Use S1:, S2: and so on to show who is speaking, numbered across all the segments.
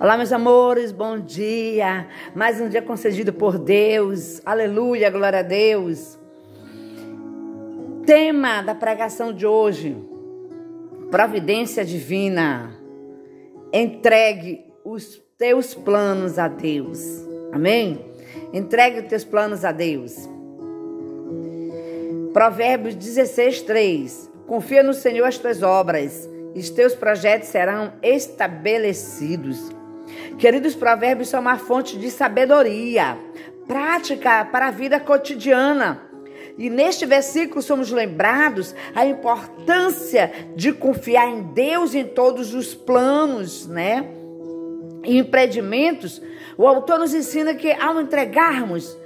S1: Olá, meus amores, bom dia. Mais um dia concedido por Deus. Aleluia, glória a Deus. Tema da pregação de hoje: Providência divina. Entregue os teus planos a Deus. Amém? Entregue os teus planos a Deus. Provérbios 16, 3. Confia no Senhor as tuas obras, os teus projetos serão estabelecidos. Queridos, provérbios são uma fonte de sabedoria, prática para a vida cotidiana. E neste versículo somos lembrados a importância de confiar em Deus em todos os planos, né? E empreendimentos. O autor nos ensina que ao entregarmos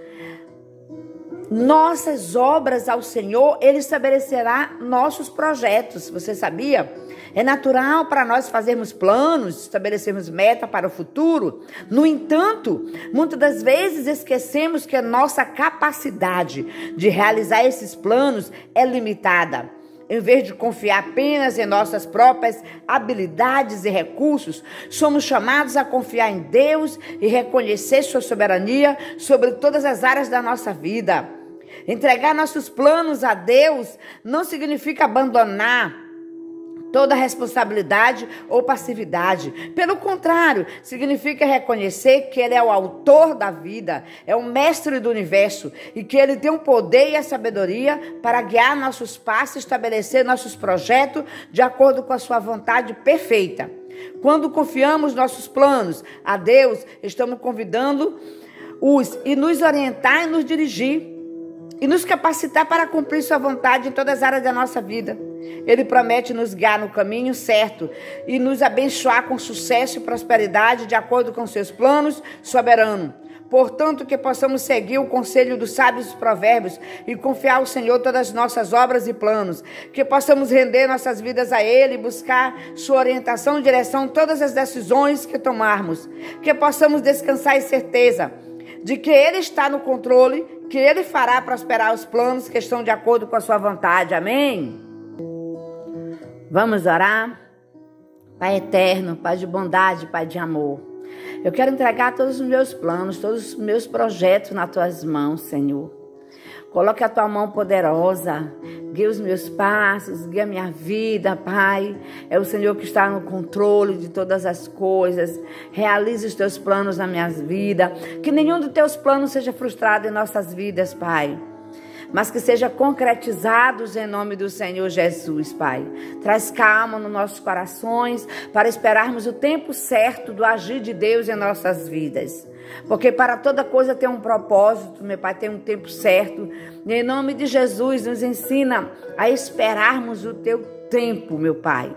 S1: nossas obras ao Senhor, Ele estabelecerá nossos projetos. Você sabia? É natural para nós fazermos planos, estabelecermos meta para o futuro. No entanto, muitas das vezes esquecemos que a nossa capacidade de realizar esses planos é limitada. Em vez de confiar apenas em nossas próprias habilidades e recursos, somos chamados a confiar em Deus e reconhecer Sua soberania sobre todas as áreas da nossa vida. Entregar nossos planos a Deus não significa abandonar toda responsabilidade ou passividade. Pelo contrário, significa reconhecer que Ele é o autor da vida, é o mestre do universo e que Ele tem o poder e a sabedoria para guiar nossos passos, estabelecer nossos projetos de acordo com a Sua vontade perfeita. Quando confiamos nossos planos a Deus, estamos convidando-os e nos orientar e nos dirigir e nos capacitar para cumprir Sua vontade em todas as áreas da nossa vida. Ele promete nos guiar no caminho certo e nos abençoar com sucesso e prosperidade de acordo com seus planos soberano. Portanto, que possamos seguir o conselho dos sábios provérbios e confiar ao Senhor todas as nossas obras e planos. Que possamos render nossas vidas a Ele e buscar Sua orientação e direção em todas as decisões que tomarmos. Que possamos descansar em certeza de que Ele está no controle, que Ele fará prosperar os planos que estão de acordo com a Sua vontade. Amém? Vamos orar? Pai eterno, Pai de bondade, Pai de amor. Eu quero entregar todos os meus planos, todos os meus projetos nas tuas mãos, Senhor. Coloque a tua mão poderosa, guia os meus passos, guia a minha vida, Pai. É o Senhor que está no controle de todas as coisas. Realize os teus planos na minha vida. Que nenhum dos teus planos seja frustrado em nossas vidas, Pai mas que seja concretizados em nome do Senhor Jesus, Pai. Traz calma nos nossos corações para esperarmos o tempo certo do agir de Deus em nossas vidas. Porque para toda coisa tem um propósito, meu Pai, tem um tempo certo. E em nome de Jesus, nos ensina a esperarmos o teu tempo, meu Pai.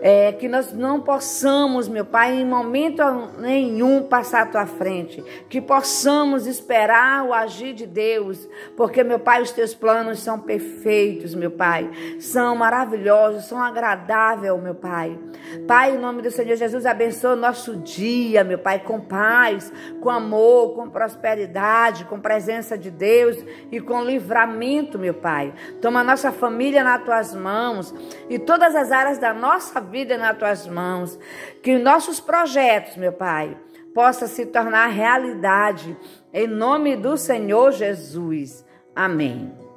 S1: É, que nós não possamos, meu Pai, em momento nenhum passar à tua frente. Que possamos esperar o agir de Deus. Porque, meu Pai, os teus planos são perfeitos, meu Pai. São maravilhosos, são agradáveis, meu Pai. Pai, em nome do Senhor Jesus, abençoa o nosso dia, meu Pai, com paz, com amor, com prosperidade, com presença de Deus e com livramento, meu Pai. Toma nossa família nas tuas mãos e todas as áreas da nossa vida nas tuas mãos. Que nossos projetos, meu Pai, possa se tornar realidade em nome do Senhor Jesus. Amém.